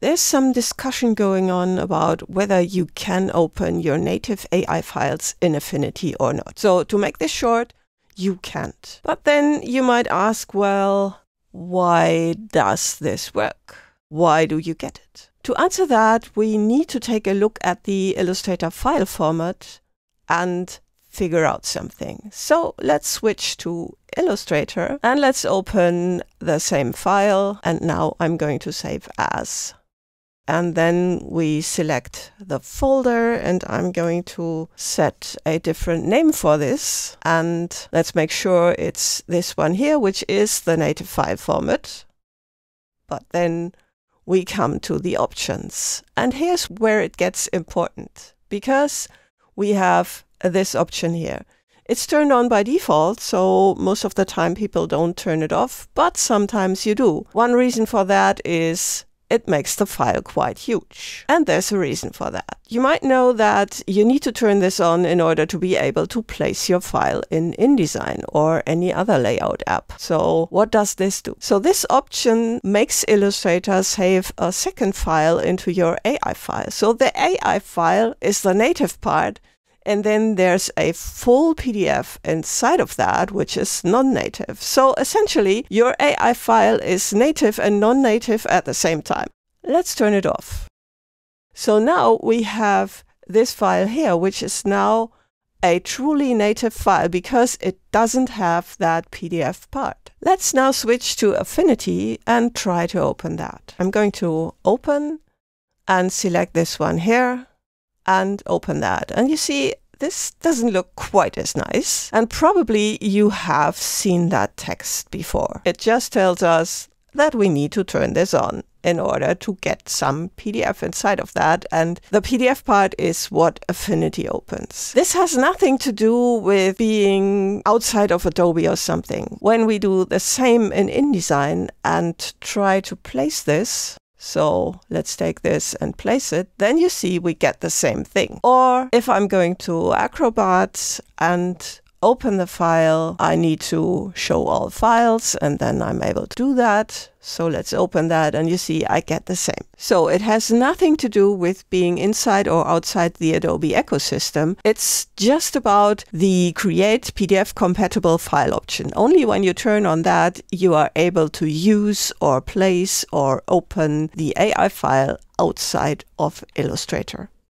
there's some discussion going on about whether you can open your native AI files in Affinity or not. So to make this short, you can't. But then you might ask, well, why does this work? Why do you get it? To answer that, we need to take a look at the Illustrator file format and figure out something. So let's switch to Illustrator and let's open the same file. And now I'm going to save as and then we select the folder and I'm going to set a different name for this. And let's make sure it's this one here which is the native file format. But then we come to the options. And here's where it gets important because we have this option here. It's turned on by default, so most of the time people don't turn it off, but sometimes you do. One reason for that is it makes the file quite huge. And there's a reason for that. You might know that you need to turn this on in order to be able to place your file in InDesign or any other layout app. So what does this do? So this option makes Illustrator save a second file into your AI file. So the AI file is the native part and then there's a full PDF inside of that, which is non-native. So essentially, your AI file is native and non-native at the same time. Let's turn it off. So now we have this file here, which is now a truly native file because it doesn't have that PDF part. Let's now switch to Affinity and try to open that. I'm going to open and select this one here and open that. And you see, this doesn't look quite as nice. And probably you have seen that text before. It just tells us that we need to turn this on in order to get some PDF inside of that. And the PDF part is what Affinity opens. This has nothing to do with being outside of Adobe or something. When we do the same in InDesign and try to place this, so let's take this and place it. Then you see we get the same thing. Or if I'm going to Acrobat and open the file, I need to show all files and then I'm able to do that. So let's open that and you see I get the same. So it has nothing to do with being inside or outside the Adobe ecosystem. It's just about the create PDF compatible file option. Only when you turn on that, you are able to use or place or open the AI file outside of Illustrator.